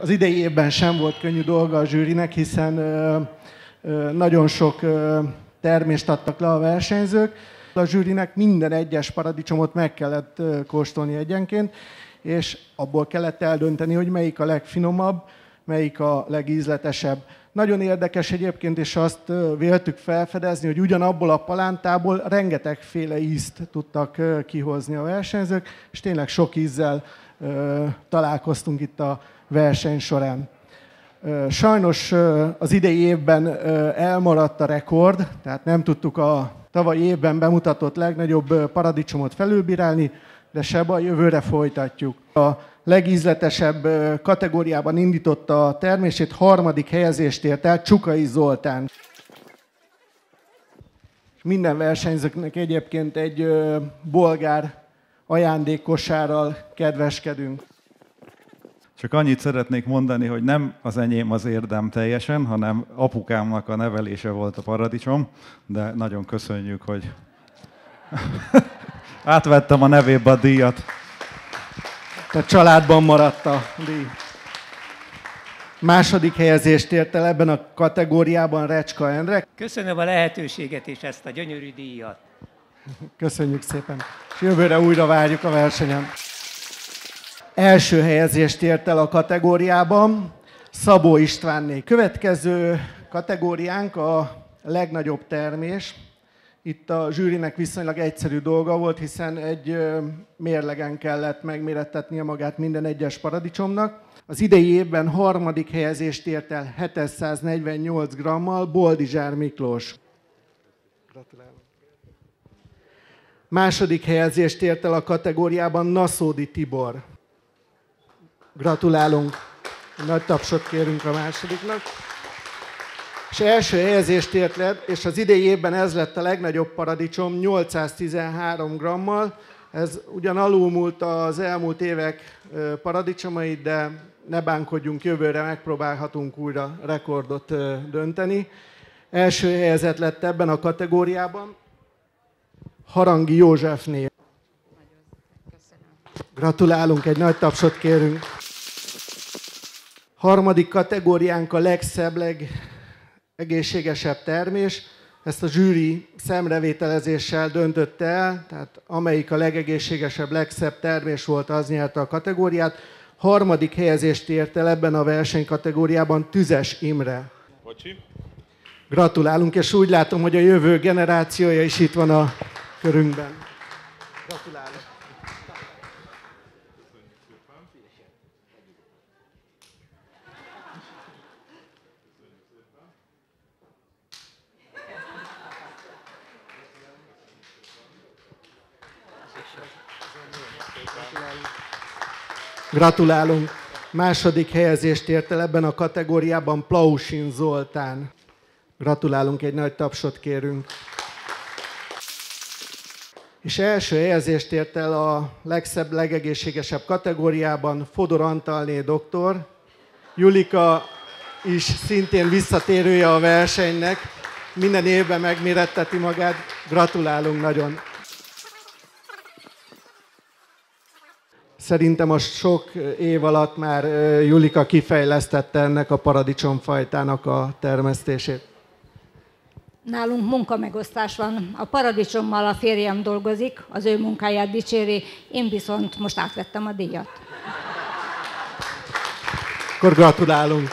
Az idei évben sem volt könnyű dolga a zsűrinek, hiszen nagyon sok termést adtak le a versenyzők. A zsűrinek minden egyes paradicsomot meg kellett kóstolni egyenként, és abból kellett eldönteni, hogy melyik a legfinomabb, melyik a legízletesebb. Nagyon érdekes egyébként, és azt véltük felfedezni, hogy ugyanabból a palántából rengetegféle ízt tudtak kihozni a versenyzők, és tényleg sok ízzel találkoztunk itt a verseny során. Sajnos az idei évben elmaradt a rekord, tehát nem tudtuk a tavalyi évben bemutatott legnagyobb paradicsomot felülbírálni, de se a jövőre folytatjuk. A legízletesebb kategóriában indította a termését, harmadik helyezést ért el Csukai Zoltán. Minden versenyzőknek egyébként egy bolgár ajándékosárral kedveskedünk. Csak annyit szeretnék mondani, hogy nem az enyém az érdem teljesen, hanem apukámnak a nevelése volt a paradicsom, de nagyon köszönjük, hogy átvettem a nevébe a díjat. Tehát családban maradt a díj. Második helyezést ért el ebben a kategóriában Recska Endre. Köszönöm a lehetőséget és ezt a gyönyörű díjat. Köszönjük szépen. És jövőre újra várjuk a versenyen. Első helyezést ért el a kategóriában Szabó Istvánné. Következő kategóriánk a legnagyobb termés. Itt a zsűrinek viszonylag egyszerű dolga volt, hiszen egy mérlegen kellett megmérettetnie magát minden egyes paradicsomnak. Az idei évben harmadik helyezést ért el 748 grammal Boldizsár Miklós. Gratulálok. Második helyezést ért el a kategóriában Naszódi Tibor. Gratulálunk. Nagy tapsot kérünk a másodiknak. És első helyezést ért le, és az idei évben ez lett a legnagyobb paradicsom, 813 grammal. Ez ugyan alulmúlt az elmúlt évek paradicsomait, de ne bánkodjunk, jövőre megpróbálhatunk újra rekordot dönteni. Első helyezett lett ebben a kategóriában Harangi Józsefnél. Gratulálunk, egy nagy tapsot kérünk. Harmadik kategóriánk a legszebb, legegészségesebb termés. Ezt a zsűri szemrevételezéssel döntötte el, tehát amelyik a legegészségesebb, legszebb termés volt, az nyerte a kategóriát. Harmadik helyezést ért el ebben a versenykategóriában Tüzes Imre. Bocsi. Gratulálunk, és úgy látom, hogy a jövő generációja is itt van a körünkben. Gratulálok. Gratulálunk! Második helyezést ért el ebben a kategóriában Plausin Zoltán. Gratulálunk, egy nagy tapsot kérünk. És első helyezést ért el a legszebb, legegészségesebb kategóriában Fodor Antalné doktor. Julika is szintén visszatérője a versenynek. Minden évben megméretteti magát. Gratulálunk nagyon! Szerintem a sok év alatt már Julika kifejlesztette ennek a paradicsomfajtának a termesztését. Nálunk munkamegosztás van. A paradicsommal a férjem dolgozik, az ő munkáját dicséri, én viszont most átvettem a díjat. Akkor gratulálunk!